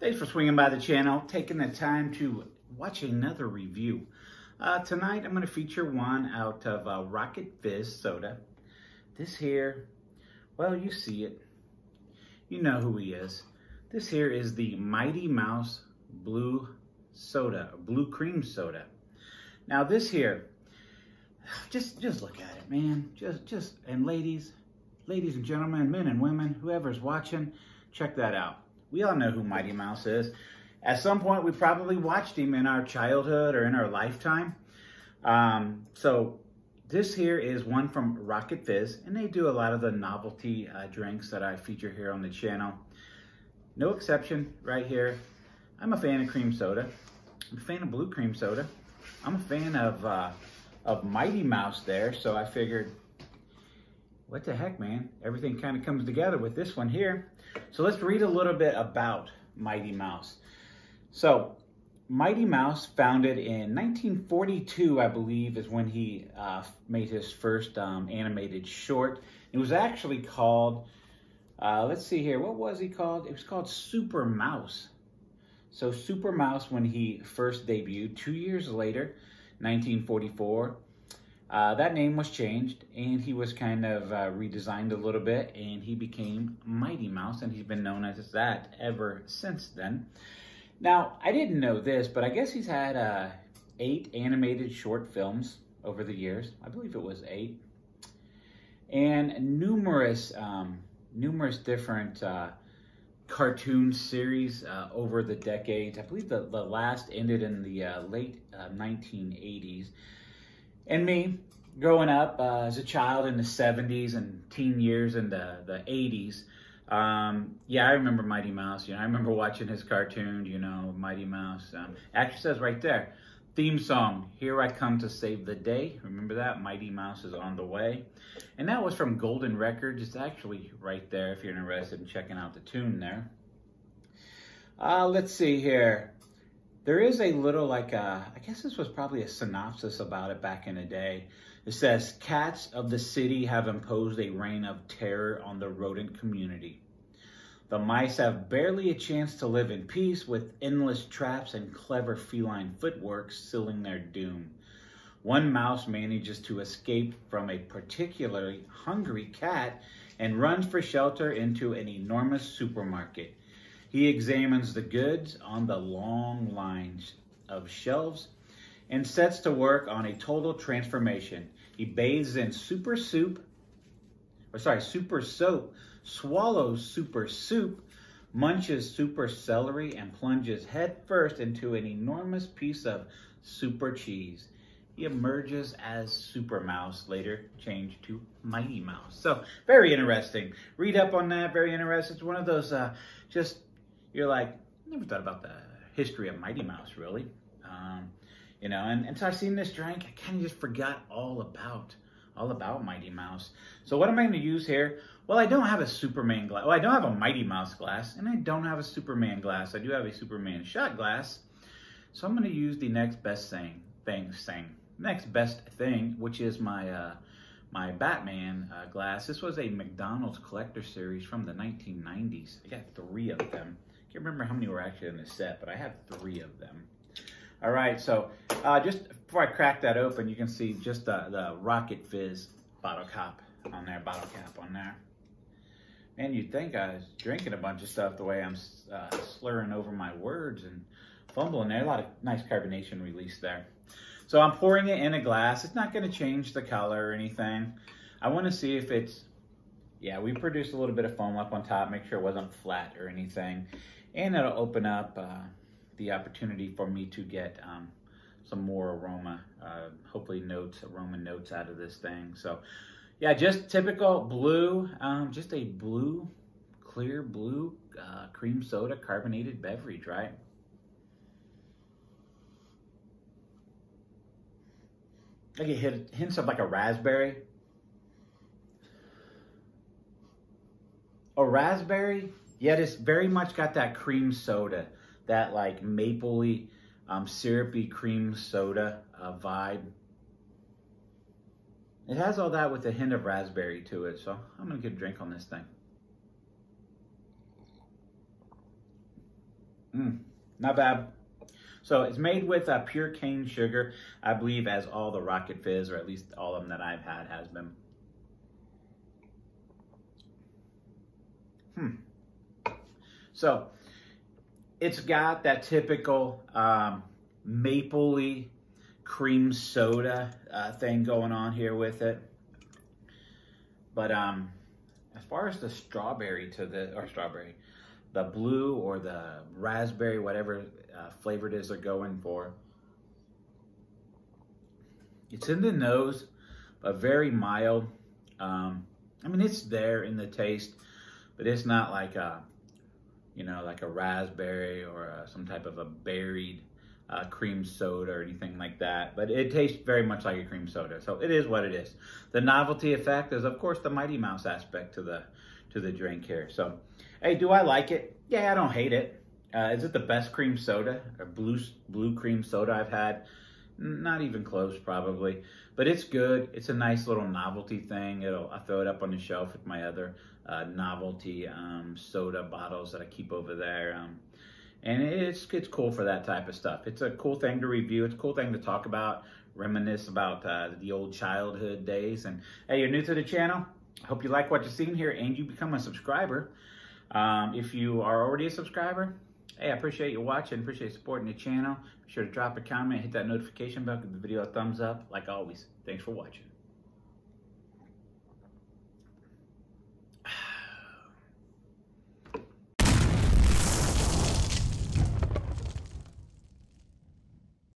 Thanks for swinging by the channel, taking the time to watch another review. Uh, tonight I'm going to feature one out of uh, Rocket Fizz Soda. This here, well, you see it. You know who he is. This here is the Mighty Mouse Blue Soda, Blue Cream Soda. Now this here, just just look at it, man. Just just and ladies, ladies and gentlemen, men and women, whoever's watching, check that out. We all know who Mighty Mouse is. At some point, we probably watched him in our childhood or in our lifetime. Um, so this here is one from Rocket Fizz, and they do a lot of the novelty uh, drinks that I feature here on the channel. No exception right here. I'm a fan of cream soda. I'm a fan of blue cream soda. I'm a fan of, uh, of Mighty Mouse there, so I figured, what the heck, man? Everything kind of comes together with this one here. So let's read a little bit about Mighty Mouse. So Mighty Mouse, founded in 1942, I believe, is when he uh, made his first um, animated short. It was actually called, uh, let's see here, what was he called? It was called Super Mouse. So Super Mouse, when he first debuted, two years later, 1944, uh, that name was changed and he was kind of uh, redesigned a little bit and he became Mighty Mouse and he's been known as that ever since then. Now, I didn't know this, but I guess he's had uh, eight animated short films over the years. I believe it was eight. And numerous, um, numerous different uh, cartoon series uh, over the decades. I believe the, the last ended in the uh, late 1980s. And me, growing up uh, as a child in the 70s and teen years in the, the 80s, um, yeah, I remember Mighty Mouse. You know, I remember watching his cartoon, you know, Mighty Mouse. Um, actually says right there, theme song, Here I Come to Save the Day. Remember that? Mighty Mouse is on the way. And that was from Golden Records. It's actually right there if you're interested in checking out the tune there. Uh, let's see here. There is a little like, a, uh, I guess this was probably a synopsis about it back in the day. It says, cats of the city have imposed a reign of terror on the rodent community. The mice have barely a chance to live in peace with endless traps and clever feline footwork sealing their doom. One mouse manages to escape from a particularly hungry cat and runs for shelter into an enormous supermarket. He examines the goods on the long lines of shelves and sets to work on a total transformation. He bathes in super soup, or sorry, super soap, swallows super soup, munches super celery, and plunges headfirst into an enormous piece of super cheese. He emerges as Super Mouse, later changed to Mighty Mouse. So, very interesting. Read up on that, very interesting. It's one of those uh, just you're like, never thought about the history of Mighty Mouse, really. Um, you know, and, and so I've seen this drink, I kind of just forgot all about, all about Mighty Mouse. So what am I going to use here? Well, I don't have a Superman glass. Well, I don't have a Mighty Mouse glass, and I don't have a Superman glass. I do have a Superman shot glass. So I'm going to use the next best thing, thing, thing, next best thing, which is my, uh, my Batman uh, glass. This was a McDonald's collector series from the 1990s. I got three of them can't remember how many were actually in the set, but I have three of them. All right, so uh, just before I crack that open, you can see just the, the Rocket Fizz bottle cap on there, bottle cap on there. Man, you'd think I was drinking a bunch of stuff the way I'm uh, slurring over my words and fumbling there. A lot of nice carbonation release there. So I'm pouring it in a glass. It's not going to change the color or anything. I want to see if it's, yeah, we produced a little bit of foam up on top, make sure it wasn't flat or anything and it'll open up uh, the opportunity for me to get um, some more aroma, uh, hopefully notes, aroma notes out of this thing. So yeah, just typical blue, um, just a blue, clear blue uh, cream soda carbonated beverage, right? I get hints of like a raspberry. A raspberry Yet it's very much got that cream soda, that like mapley, um, syrupy cream soda uh, vibe. It has all that with a hint of raspberry to it, so I'm gonna get a drink on this thing. Mm, not bad. So it's made with uh, pure cane sugar, I believe, as all the Rocket Fizz, or at least all of them that I've had, has been. Hmm. So it's got that typical um, mapley cream soda uh, thing going on here with it. But um, as far as the strawberry to the, or strawberry, the blue or the raspberry, whatever uh, flavor it is they're going for. It's in the nose, but very mild. Um, I mean, it's there in the taste, but it's not like a, you know, like a raspberry or a, some type of a berried uh, cream soda or anything like that. But it tastes very much like a cream soda, so it is what it is. The novelty effect is, of course, the Mighty Mouse aspect to the to the drink here. So, hey, do I like it? Yeah, I don't hate it. Uh, is it the best cream soda or blue blue cream soda I've had? Not even close, probably. But it's good. It's a nice little novelty thing. It'll I throw it up on the shelf with my other uh, novelty um, soda bottles that I keep over there. Um, and it's it's cool for that type of stuff. It's a cool thing to review. It's a cool thing to talk about, reminisce about uh, the old childhood days. And hey, you're new to the channel. I hope you like what you're seeing here and you become a subscriber. Um, if you are already a subscriber, hey, I appreciate you watching, appreciate supporting the channel. Be sure to drop a comment, hit that notification bell, give the video a thumbs up. Like always, thanks for watching.